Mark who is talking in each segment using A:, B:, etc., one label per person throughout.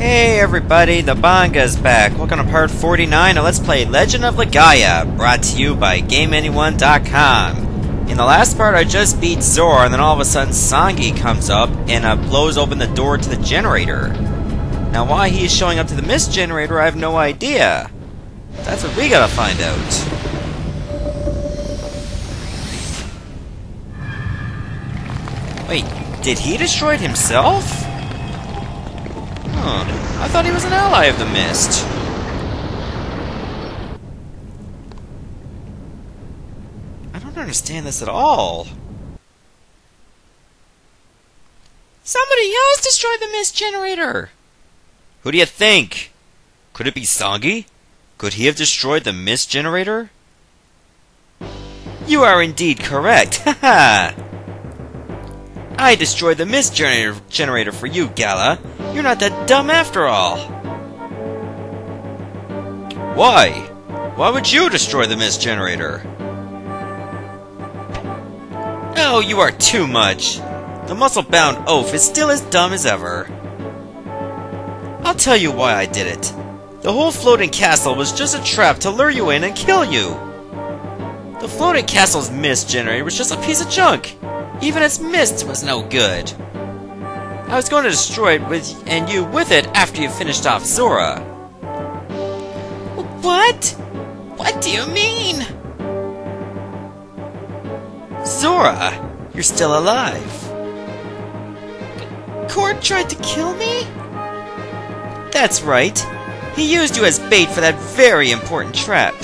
A: Hey everybody, the Bangaa's back. Welcome to part 49 of Let's Play Legend of Legaia, brought to you by GameAnyone.com. In the last part, I just beat Zor, and then all of a sudden Songi comes up and uh, blows open the door to the generator. Now why he is showing up to the mist generator, I have no idea. That's what we gotta find out. Wait, did he destroy it himself? I thought he was an ally of the Mist. I don't understand this at all. Somebody else destroyed the Mist generator! Who do you think? Could it be Songi? Could he have destroyed the Mist generator? You are indeed correct, haha! I destroyed the mist generator, for you, Gala. You're not that dumb after all. Why? Why would you destroy the mist generator? Oh, you are too much. The muscle-bound oaf is still as dumb as ever. I'll tell you why I did it. The whole floating castle was just a trap to lure you in and kill you. The floating castle's mist generator was just a piece of junk. Even its mist was no good. I was going to destroy it with and you with it after you finished off Zora. What? What do you mean? Zora, you're still alive. Cort tried to kill me? That's right. He used you as bait for that very important trap.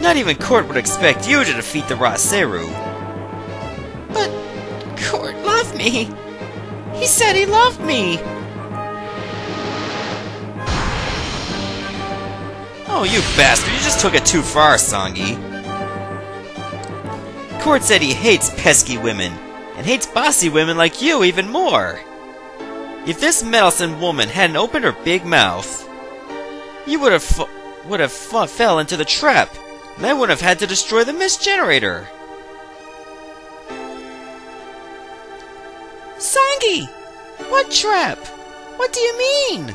A: Not even Cort would expect you to defeat the Ra-Seru. Me. He said he loved me. Oh, you bastard. You just took it too far, Songi. Cort said he hates pesky women, and hates bossy women like you even more. If this meddlesome woman hadn't opened her big mouth, you would have would have fell into the trap, and I would have had to destroy the mist generator. Songi! What trap? What do you mean?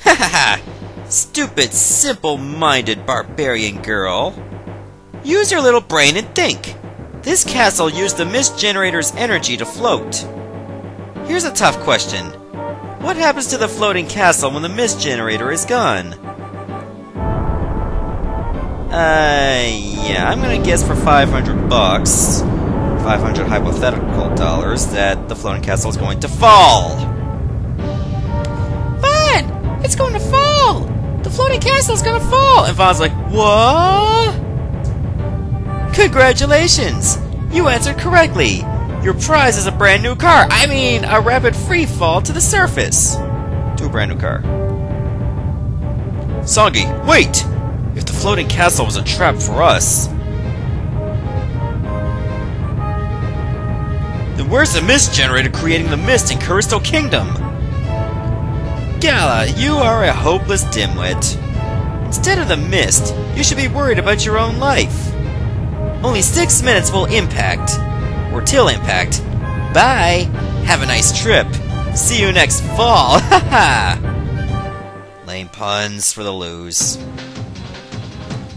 A: Ha ha ha! Stupid, simple-minded barbarian girl. Use your little brain and think. This castle used the mist generator's energy to float. Here's a tough question. What happens to the floating castle when the mist generator is gone? Uh, yeah, I'm gonna guess for 500 bucks. 500 hypothetical dollars that the floating castle is going to fall. Vahn! It's going to fall! The floating castle is going to fall! And Vahn's like, what? Congratulations! You answered correctly! Your prize is a brand new car! I mean, a rapid free fall to the surface! To a brand new car. Songi, wait! If the floating castle was a trap for us, Where's the mist generator creating the mist in Crystal Kingdom? Gala, you are a hopeless dimwit. Instead of the mist, you should be worried about your own life. Only six minutes will impact. Or till impact. Bye! Have a nice trip. See you next fall! Haha! Lame puns for the lose.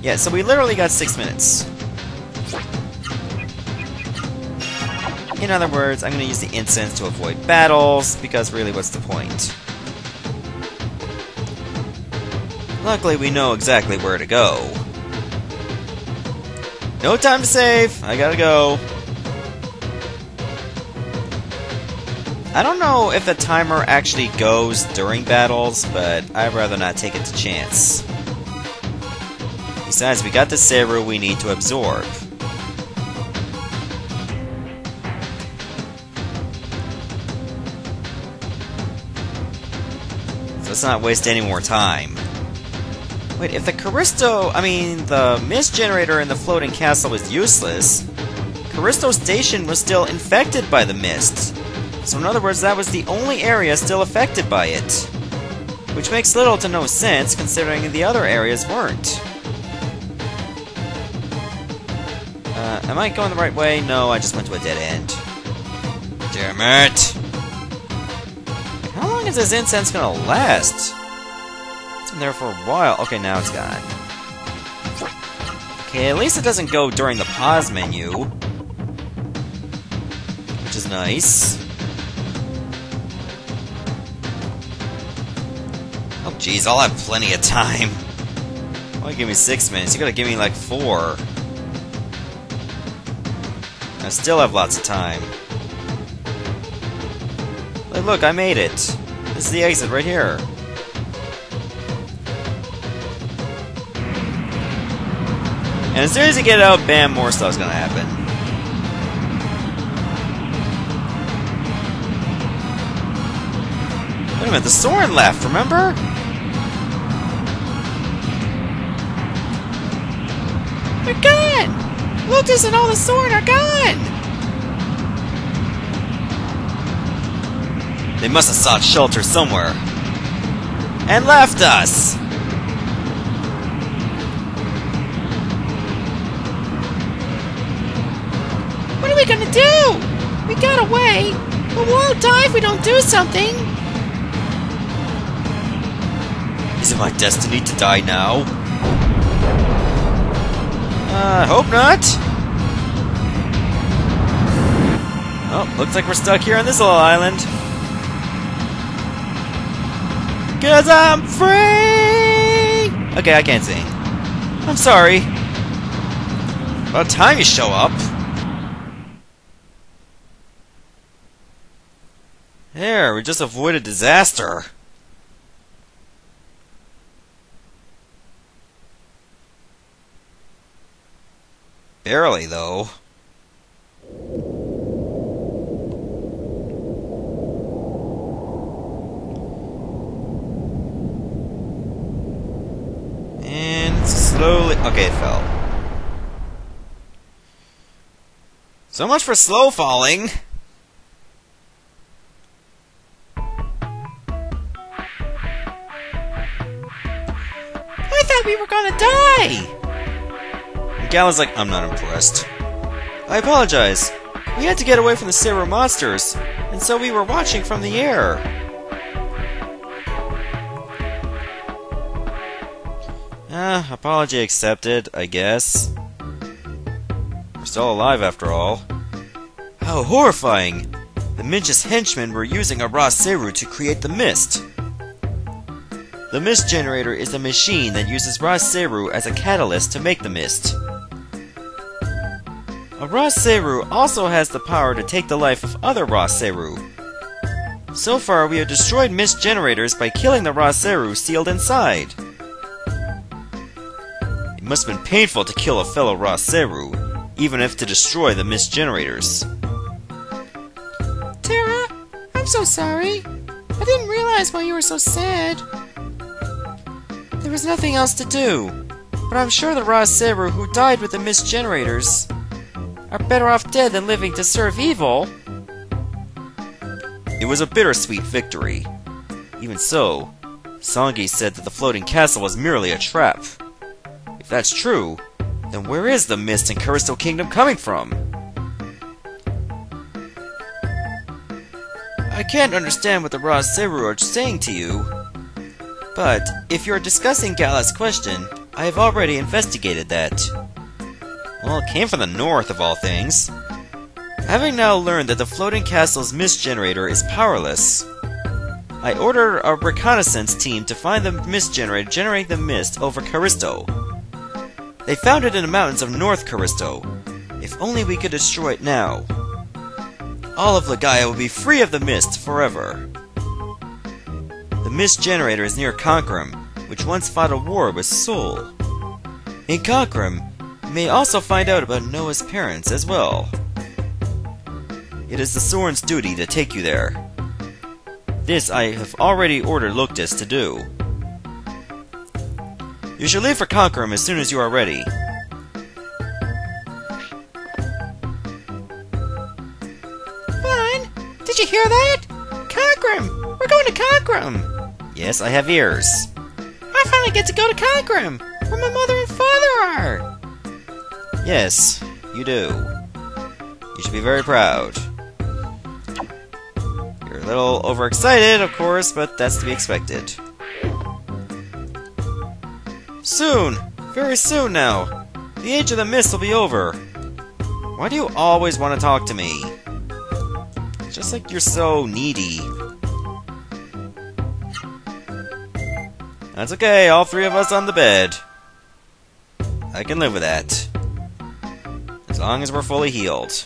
A: Yeah, so we literally got six minutes. In other words, I'm going to use the incense to avoid battles, because really what's the point? Luckily we know exactly where to go. No time to save! I gotta go. I don't know if the timer actually goes during battles, but I'd rather not take it to chance. Besides, we got the Seru we need to absorb. Let's not waste any more time. Wait, if the Karisto, I mean, the mist generator in the floating castle was useless, Karisto Station was still infected by the mist. So in other words, that was the only area still affected by it. Which makes little to no sense, considering the other areas weren't. Uh, am I going the right way? No, I just went to a dead end. Damn it! Is this incense gonna last? It's been there for a while. Okay, now it's gone. Okay, at least it doesn't go during the pause menu. Which is nice. Oh jeez, I'll have plenty of time. Why give me six minutes? You gotta give me like four. I still have lots of time. Hey, look, I made it. This is the exit right here. And as soon as you get out, bam, more stuff's gonna happen. Wait a minute, the Soren left, remember? They're gone! Lucas and all the Soren are gone! They must have sought shelter somewhere. And left us!
B: What are we gonna do? We got away, but we'll all die if we don't do something.
A: Is it my destiny to die now? Uh, hope not. Oh, looks like we're stuck here on this little island. Cause I'm free! Okay, I can't sing. I'm sorry. About time you show up. There, we just avoided disaster. Barely, though. And slowly... Okay, it fell. So much for slow falling!
B: I thought we were gonna die.
A: Galen's like, I'm not impressed. I apologize. We had to get away from the Seru monsters, and so we were watching from the air. Ah, apology accepted, I guess. We're still alive after all. How horrifying! The Minch's henchmen were using a Ra-Seru to create the mist. The mist generator is a machine that uses Ra-Seru as a catalyst to make the mist. A Ra-Seru also has the power to take the life of other Ra-Seru. So far, we have destroyed mist generators by killing the Ra-Seru sealed inside. It must have been painful to kill a fellow Ra-Seru, even if to destroy the mist generators.
B: Terra, I'm so sorry. I didn't realize why you were so sad.
A: There was nothing else to do, but I'm sure the Ra-Seru who died with the mist generators are better off dead than living to serve evil. It was a bittersweet victory. Even so, Songi said that the floating castle was merely a trap. That's true, then where is the mist in Karisto Kingdom coming from? I can't understand what the Ra-Seru are saying to you, but if you're discussing Gala's question, I have already investigated that. Well, it came from the north, of all things. Having now learned that the floating castle's mist generator is powerless, I ordered a reconnaissance team to find the mist generator generating the mist over Karisto. They found it in the mountains of North Karisto. If only we could destroy it now. All of Legaia will be free of the mist forever. The mist generator is near Conkram, which once fought a war with Sol. In Conkram, you may also find out about Noa's parents as well. It is the Soren's duty to take you there. This I have already ordered Luctus to do. You should leave for Conkram as soon as you are ready.
B: Fine. Did you hear that? Conkram! We're going to Conkram!
A: Yes, I have ears.
B: I finally get to go to Conkram, where my mother and father are!
A: Yes, you do. You should be very proud. You're a little overexcited, of course, but that's to be expected. Soon! Very soon now! The age of the mist will be over. Why do you always want to talk to me? Just like you're so needy. That's okay, all three of us on the bed. I can live with that. As long as we're fully healed.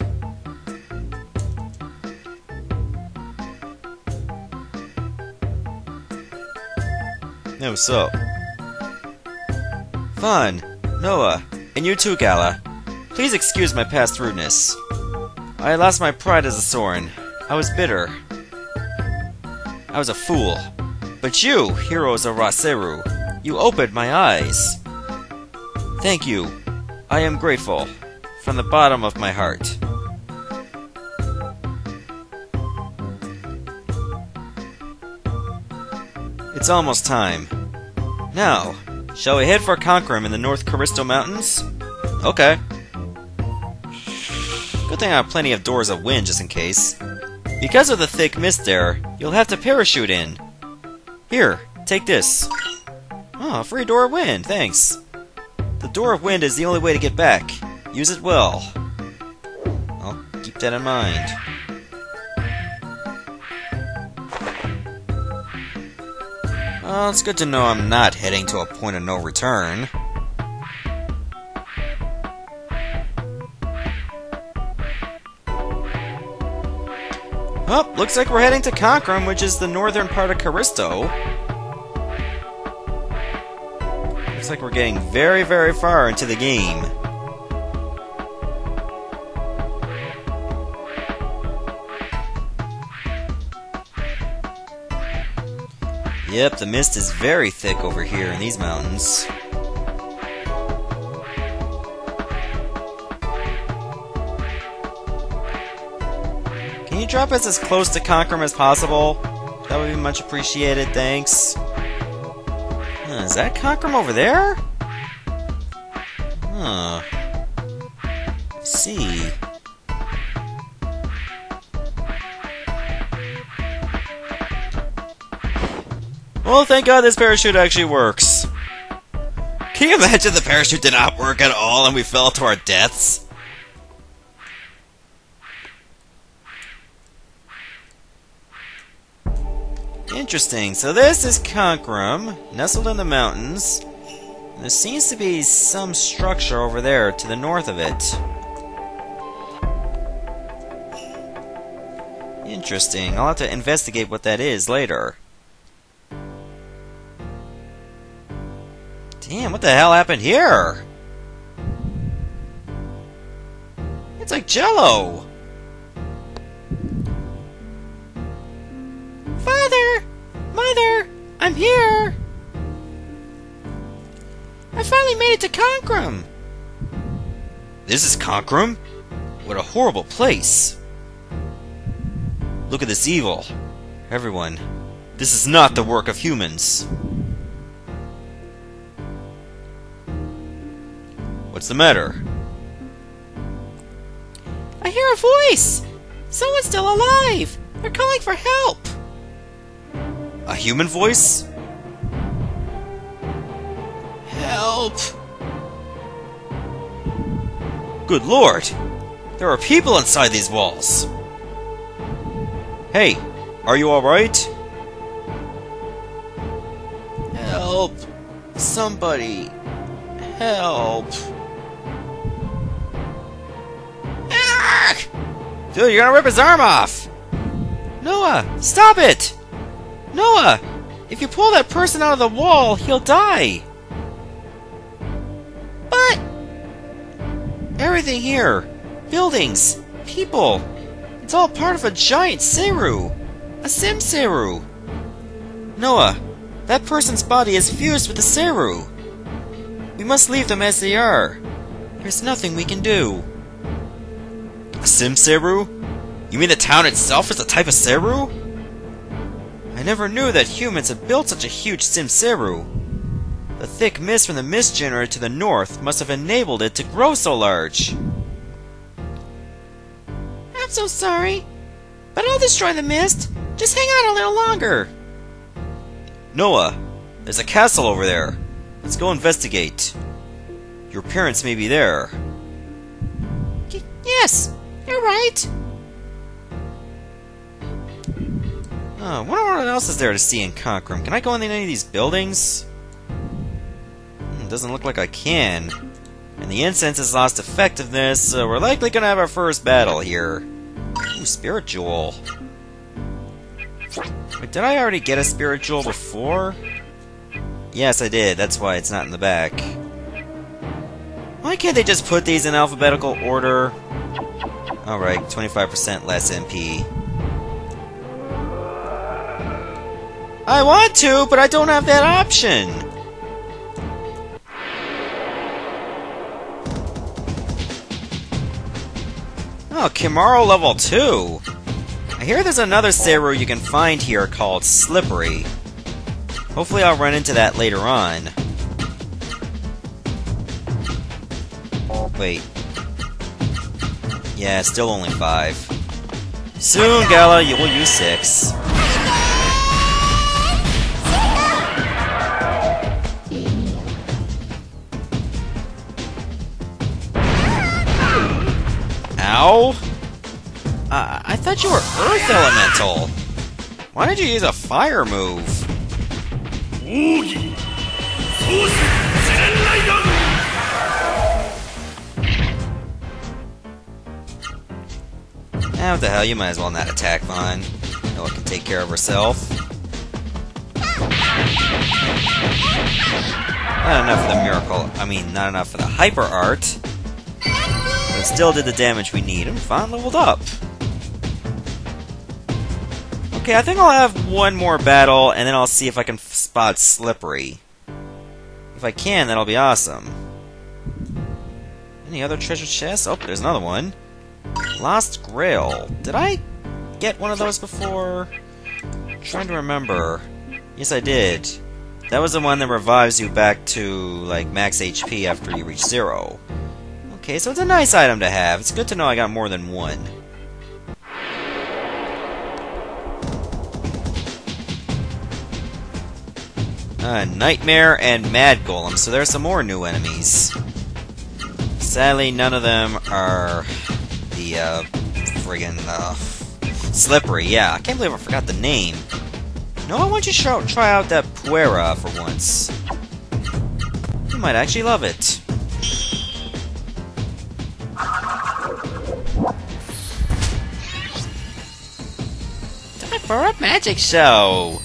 A: No, so. Fun. Noa. And you too, Gala. Please excuse my past rudeness. I lost my pride as a Soren. I was bitter. I was a fool. But you, heroes of Ra-Seru, you opened my eyes. Thank you. I am grateful. From the bottom of my heart. It's almost time. Now, shall we head for Conkram in the North Karisto Mountains? Okay. Good thing I have plenty of doors of wind just in case. Because of the thick mist there, you'll have to parachute in. Here, take this. Oh, free door of wind, thanks. The door of wind is the only way to get back. Use it well. I'll keep that in mind. Well, it's good to know I'm not heading to a point of no return. Oh, looks like we're heading to Conkram, which is the northern part of Karisto. Looks like we're getting very, very far into the game. Yep, the mist is very thick over here in these mountains. Can you drop us as close to Conkram as possible? That would be much appreciated, thanks. Huh, is that Conkram over there? Huh. Well, thank God this parachute actually works. Can you imagine the parachute did not work at all and we fell to our deaths? Interesting. So this is Conkram, nestled in the mountains. There seems to be some structure over there to the north of it. Interesting. I'll have to investigate what that is later. Damn, what the hell happened here? It's like jello!
B: Father! Mother! I'm here! I finally made it to Conkram!
A: This is Conkram? What a horrible place! Look at this evil. Everyone, this is not the work of humans. What's the matter?
B: I hear a voice! Someone's still alive! They're calling for help!
A: A human voice?
B: Help!
A: Good lord! There are people inside these walls! Hey, are you alright?
B: Help! Somebody! Help!
A: Dude, you're gonna rip his arm off! Noa, stop it! Noa, if you pull that person out of the wall, he'll die!
B: But
A: Everything here buildings, people it's all part of a giant Seru! A Sim Seru! Noa, that person's body is fused with the Seru! We must leave them as they are. There's nothing we can do. A Sim Seru? You mean the town itself is a type of Seru? I never knew that humans had built such a huge Sim Seru. The thick mist from the mist generator to the north must have enabled it to grow so large.
B: I'm so sorry. But I'll destroy the mist. Just hang on a little longer.
A: Noa, there's a castle over there. Let's go investigate. Your parents may be there.
B: Y- yes, you're right.
A: Oh, what else is there to see in Conkram. Can I go in any of these buildings? Hmm, doesn't look like I can. And the incense has lost effectiveness, so we're likely gonna have our first battle here. Ooh, Spirit Jewel. Wait, did I already get a Spirit Jewel before? Yes, I did. That's why it's not in the back. Why can't they just put these in alphabetical order? Alright, 25% less MP. I want to, but I don't have that option. Oh, Kimaro level 2. I hear there's another Seru you can find here called Slippery. Hopefully I'll run into that later on. Wait. Yeah, still only 5. Soon, Gala, you will use 6. Ow! Uh, I thought you were Earth Elemental! Why did you use a fire move? Eh, what the hell, you might as well not attack Vahn. one can take care of herself. Not enough for the miracle, I mean, not enough for the hyper art. But it still did the damage we need, and Vahn leveled up. Okay, I think I'll have one more battle, and then I'll see if I can spot Slippery. If I can, that'll be awesome. Any other treasure chests? Oh, there's another one. Lost Grail. Did I get one of those before? I'm trying to remember. Yes, I did. That was the one that revives you back to, like, max HP after you reach zero. Okay, so it's a nice item to have. It's good to know I got more than one. Uh, Nightmare and Mad Golem, so there's some more new enemies. Sadly, none of them are the, uh, friggin', uh, Slippery, yeah. I can't believe I forgot the name. No, I want you to try- out that Puera for once. You might actually love it.
B: Time for a magic
A: show!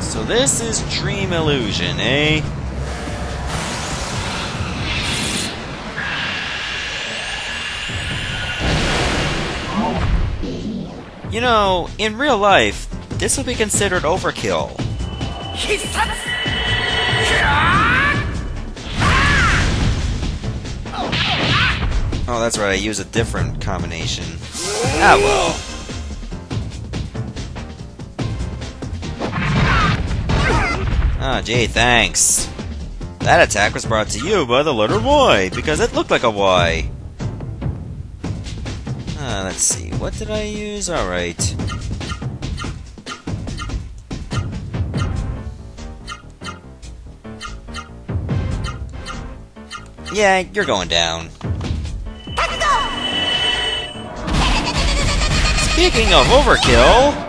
A: so this is Dream Illusion, eh? You know, in real life, this would be considered overkill. Oh, that's right, I use a different combination. Ah, well. Ah, gee, thanks. That attack was brought to you by the letter Y, because it looked like a Y. Ah, let's see, what did I use? Alright. Yeah, you're going down. Speaking of overkill,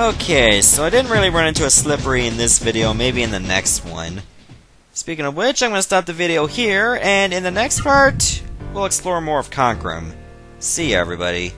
A: Okay, so I didn't really run into a slippery in this video, maybe in the next one. Speaking of which, I'm going to stop the video here, and in the next part, we'll explore more of Conkram. See everybody.